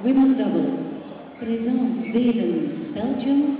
Court 5, Women Double. Présence Beelen, Belgium,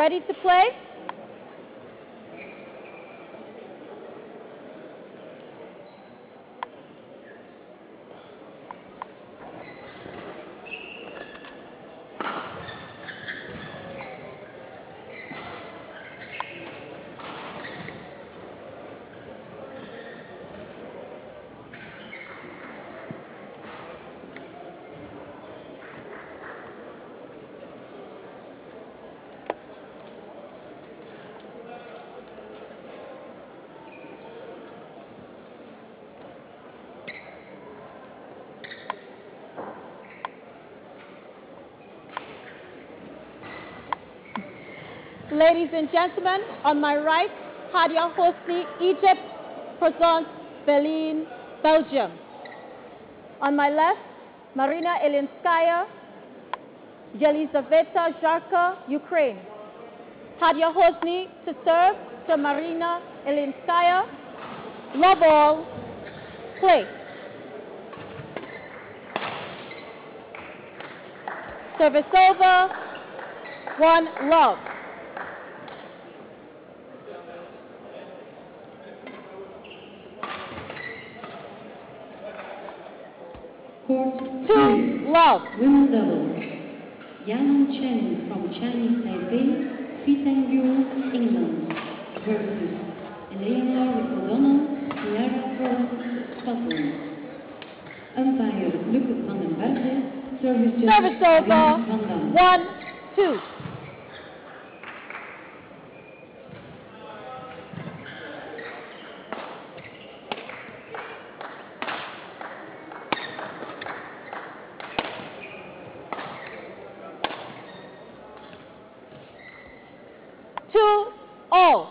Ready to play? Ladies and gentlemen, on my right, Hadia Hosny, Egypt, Presence Beelen, Belgium. On my left, Maryna Ilyinskaya, Yelyzaveta Zharka, Ukraine. Hadia Hosny to serve to Maryna Ilyinskaya. Love all. Play. Service over. One love. Court Two love. Women Double. Yang Chen from Chinese Taipei, Fiteng Yu, England, versus Eleanor O'Donnell, Sierra Cross, Scotland. Umpire Luc van den Berge, service judge Service over. Wim van Dam. One. Two, all.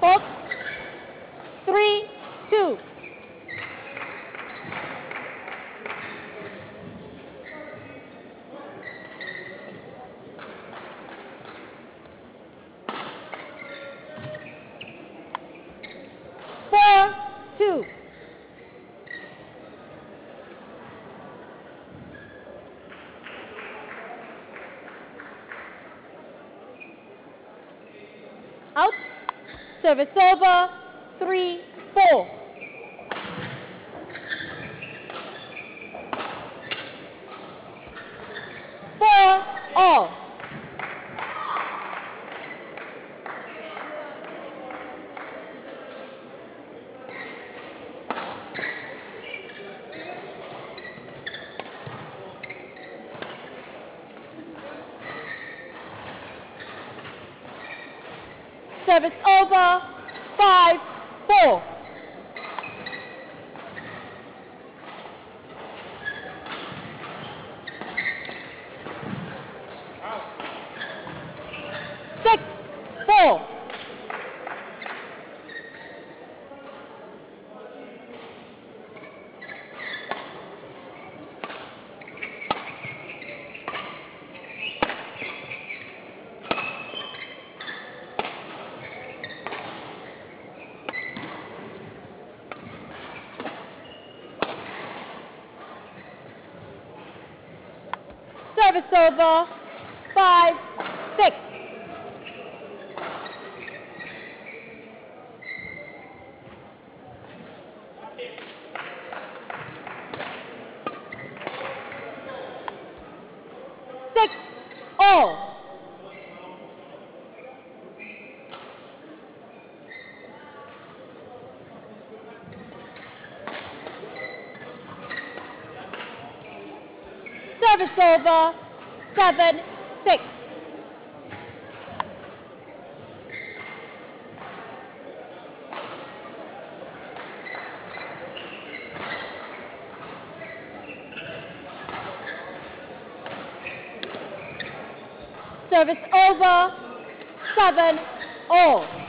Four, three, two. Four, two. Out. Service over. Three, four. Four, all. Service over. Five, four. Six, four. Service over. Five, six. Six, all. Service over. Seven, six. Service over. Seven, all.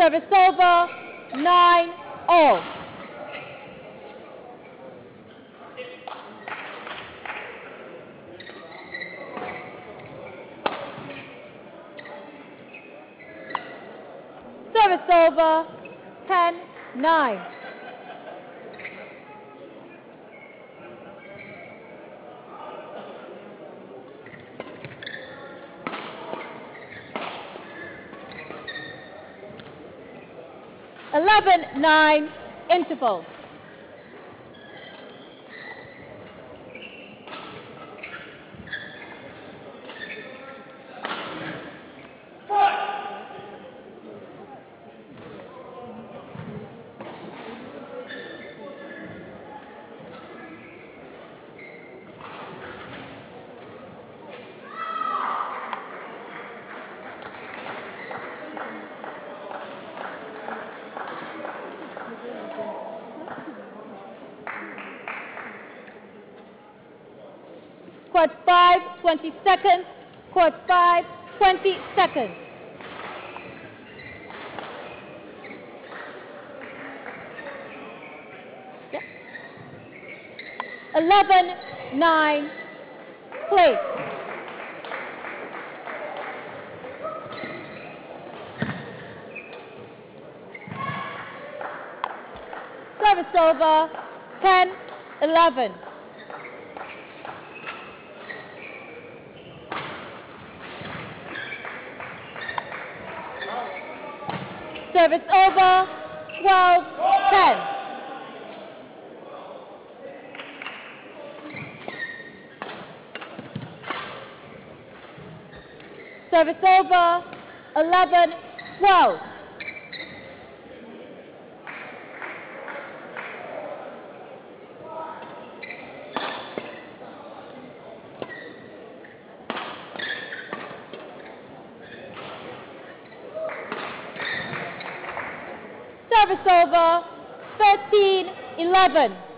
Service over. 9-0. Service over. 10-9. 9. Eleven nine interval. Court 5, 20 seconds. Court 5, 20 seconds. 11, 9, play. Service over. 10, 11. Service over. 12, 10. Service over. 11, 12. Service over. 13, 11.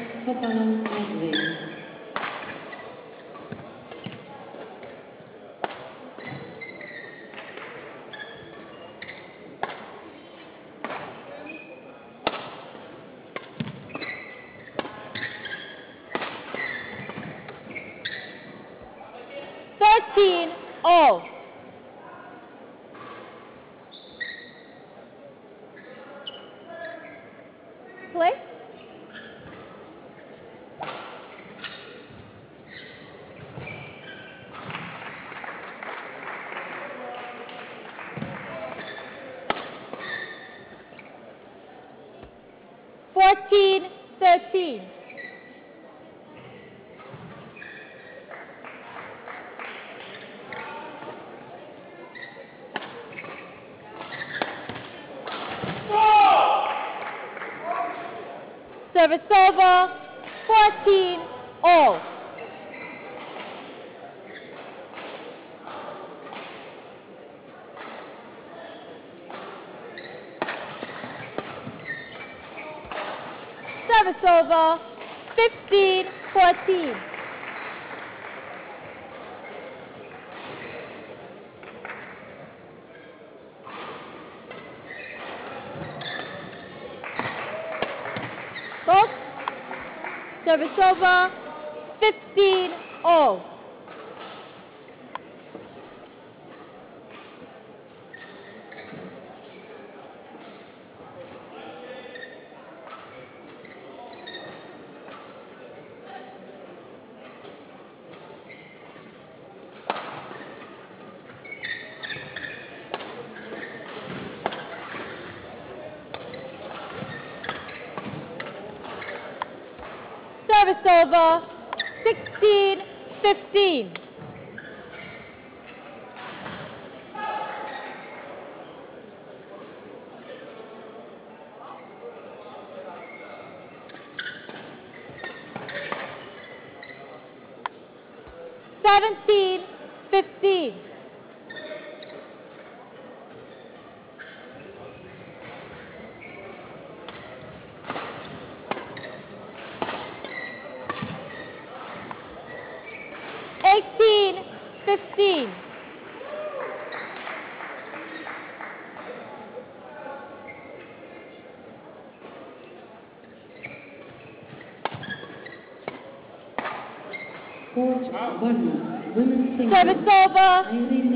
Services Hopalan Madrid. Thirteen all. Play. Fourteen, thirteen. Service over. 14 all. Service over. 15 14. Both. Service over. 15 all. Service over. 16 15.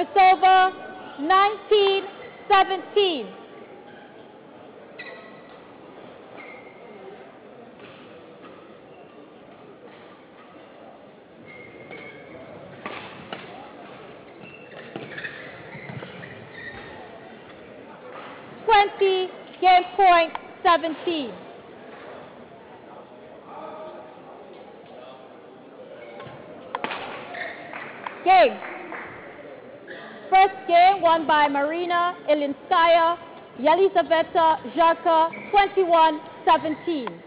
Serviceova, 1917. Twenty, game point seventeen. by Maryna Ilyinskaya, Yelyzaveta Zharka, 2117.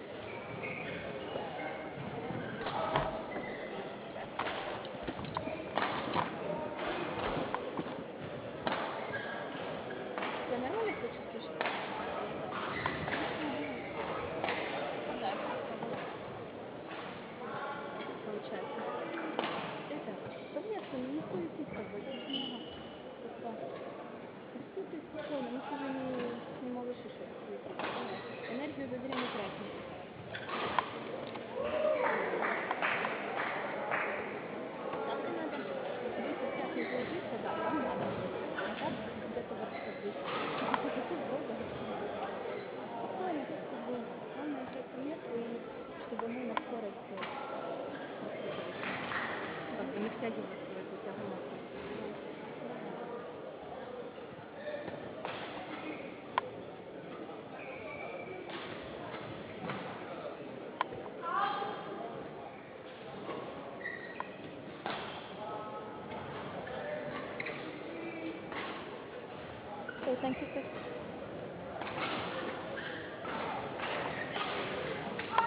Sorry, thank you, sir.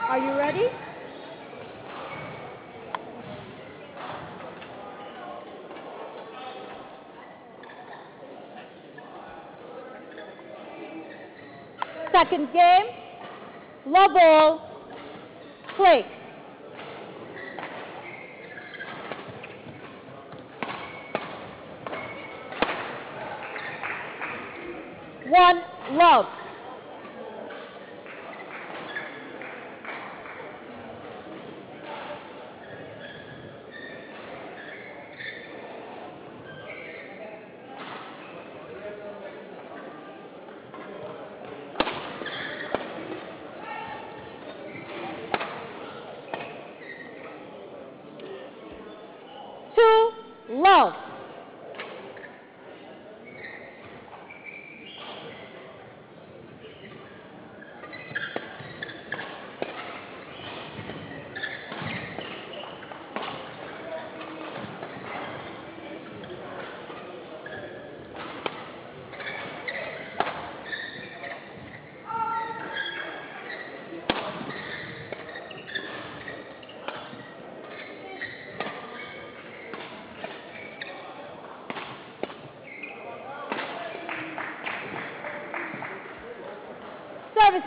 Are you ready? Second game, low ball, play. love. Love.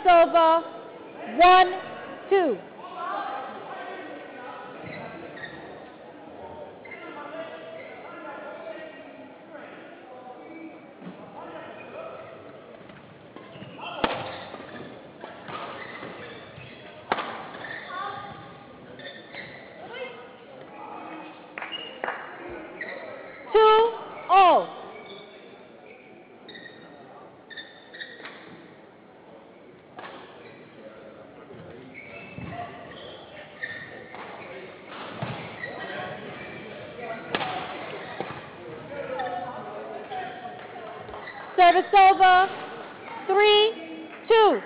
Over one Service over. Three, two.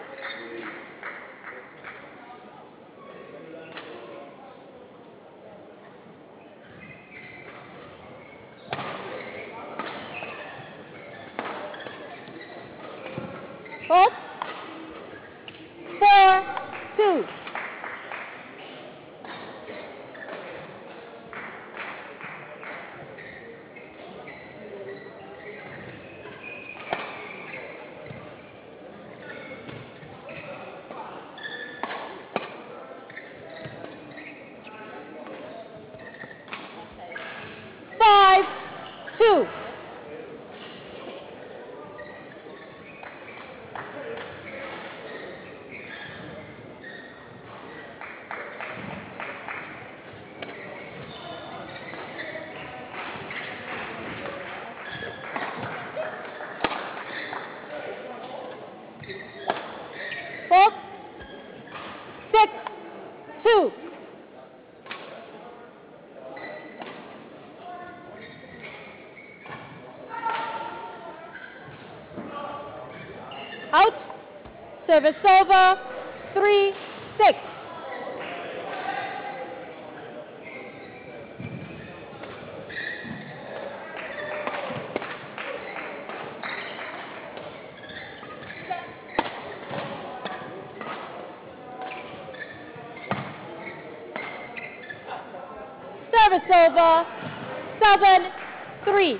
Four, four, two. Five, two. Four, six, two. Out. Service over. Three, six. Service over. Seven, three.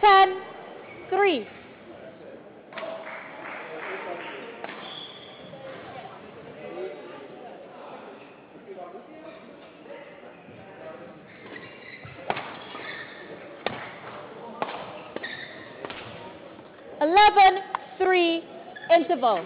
10, 3. Eleven, three, interval.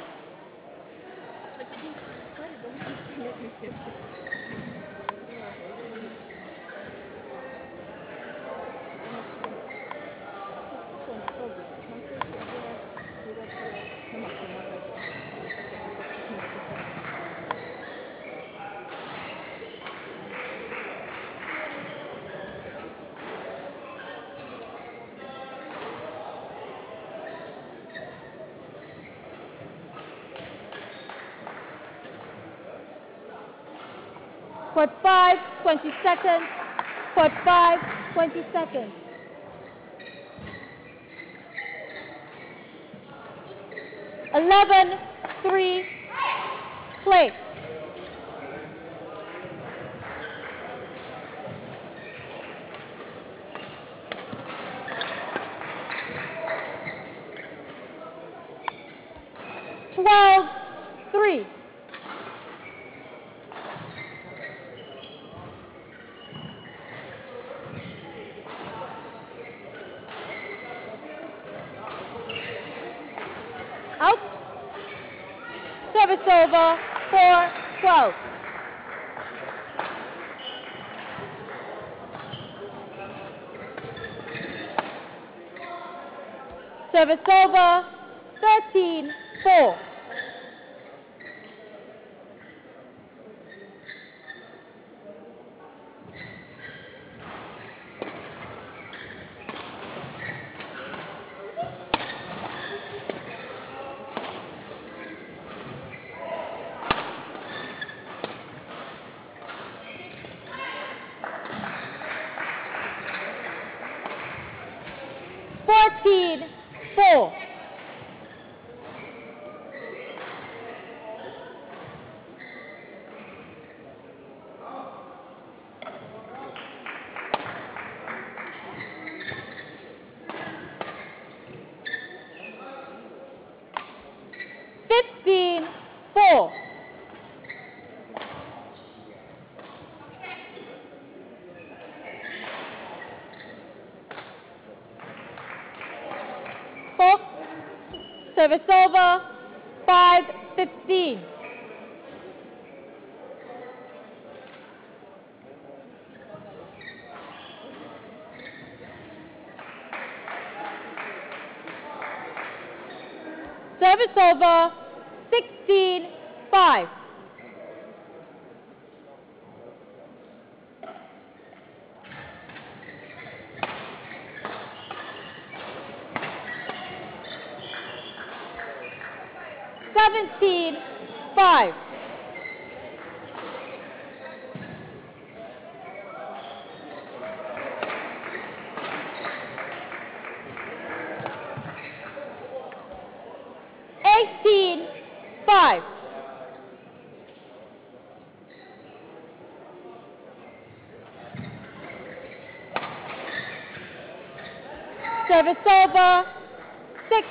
Court five, 20 seconds. Court five, 20 seconds. Eleven, three, play. Service over. 5-15. Service over. 16-5. Seventeen five. Eighteen five. Service over. Six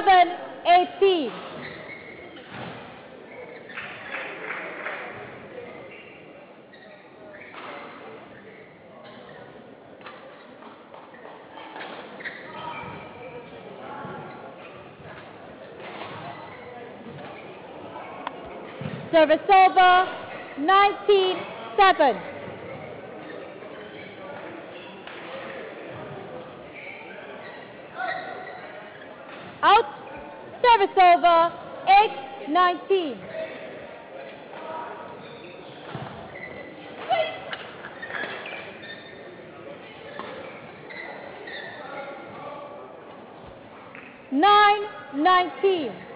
2018. Service over, 19-7. 19. Nine nineteen.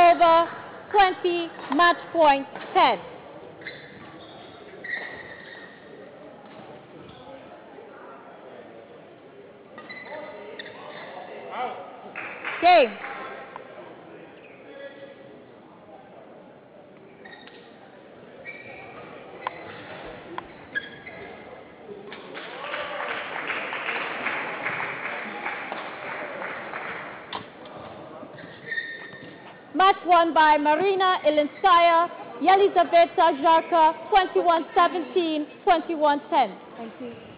over 20 match point 10. Won by Maryna Ilyinskaya, Yelyzaveta Zharka, 21-17, 21-10. Thank you.